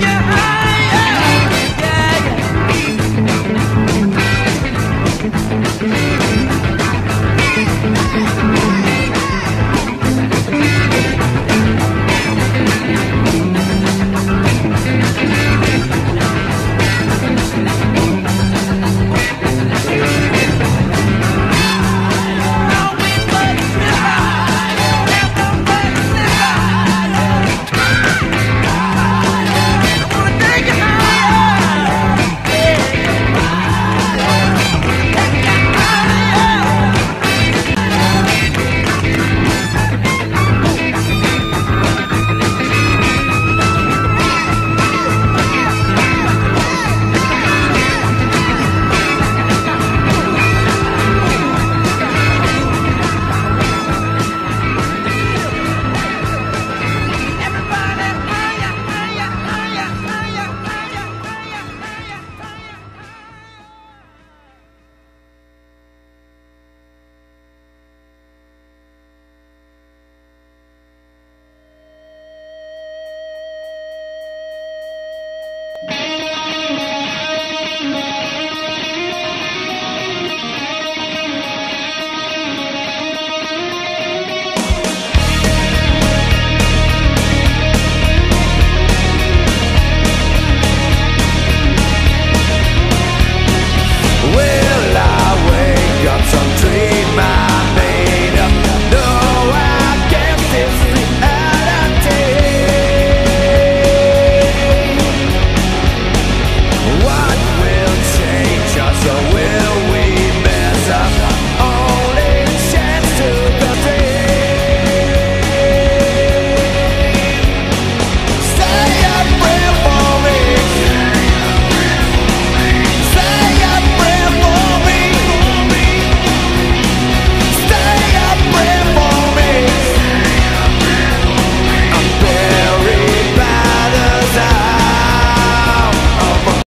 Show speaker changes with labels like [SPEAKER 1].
[SPEAKER 1] your eyes.